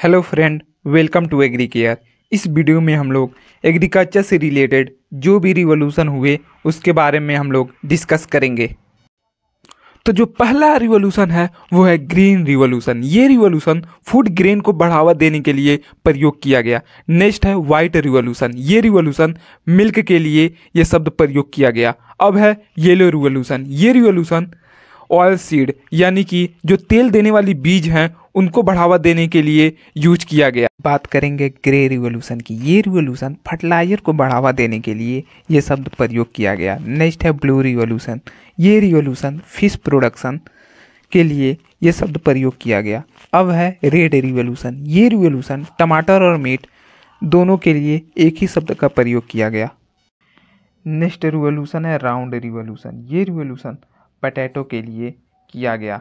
Hello friend, welcome to agri care. इस video में हम लोग एग्रीकल्चर से रिलेटेड जो भी रिवोल्यूशन हुए, उसके बारे में हम लोग डिस्कस करेंगे। तो जो पहला रिवोल्यूशन है, वो है ग्रीन रिवोल्यूशन। ये रिवोल्यूशन फ़ूड ग्रेन को बढ़ावा देने के लिए प्रयोग किया गया। नेक्स्ट है वाइट रिवोल्यूशन। ये रिवोल्यूशन मिल्क के लिए ये शब्द प्रयोग किया गया। अब है येलो रिवोल्यूशन। ये रिवोल्यूशन ऑयल सीड यानी कि जो तेल देने वाली बीज हैं, उनको बढ़ावा देने के लिए यूज़ किया गया। बात करेंगे ग्रे रिवोल्यूशन की। ये रिवोल्यूशन फर्टिलाइज़र को बढ़ावा देने के लिए ये शब्द प्रयोग किया गया। नेक्स्ट है ब्लू रिवोल्यूशन ये रिवोल्यूशन फ़िश प्रोडक्शन के लिए ये शब्द प्रयोग किया गया। अब है रेड रिवोल्यूशन ये रिवोल्यूशन टमाटर और मीट दोनों के लिए एक ही शब्द का प्रयोग किया गया। नेक्स्ट रिवोल्यूशन है राउंड रिवोल्यूशन ये रिवोल्यूशन पटैटो के लिए किया गया।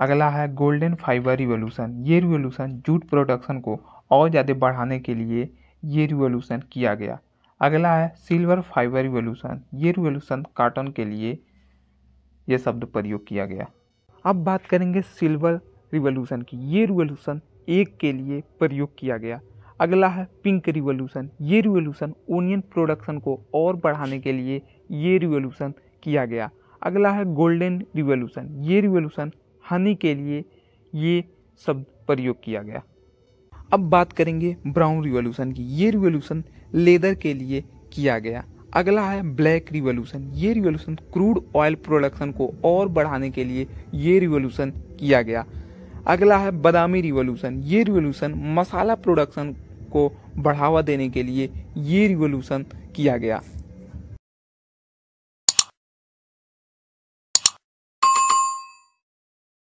अगला है गोल्डन फाइबर रिवोल्यूशन ये रिवोल्यूशन जूट प्रोडक्शन को और ज़्यादा बढ़ाने के लिए ये रिवोल्यूशन किया गया। अगला है सिल्वर फाइबर रिवोल्यूशन ये रिवोल्यूशन कार्टन के लिए ये शब्द प्रयोग किया गया। अब बात करेंगे सिल्वर रिवोल्यूशन की। ये रिवोल्यूशन एक के लिए प्रयोग किया गया। अगला है पिंक रिवोल्यूशन ये रिवोल्यूशन ओनियन प्रोडक्शन को और बढ़ाने के लिए ये रिवोल्यूशन किया गया। अगला है गोल्डन रिवोल्यूशन। ये रिवोल्यूशन हनी के लिए ये शब्द प्रयोग किया गया। अब बात करेंगे ब्राउन रिवोल्यूशन की। ये रिवोल्यूशन लेदर के लिए किया गया। अगला है ब्लैक रिवोल्यूशन। ये रिवोल्यूशन क्रूड ऑयल प्रोडक्शन को और बढ़ाने के लिए ये रिवोल्यूशन किया गया। अगला है बादामी रिवोल्यूशन। ये रिवोल्यूशन मसाला प्रोडक्शन को बढ़ावा देने के लिए ये रिवोल्यूशन किया गया।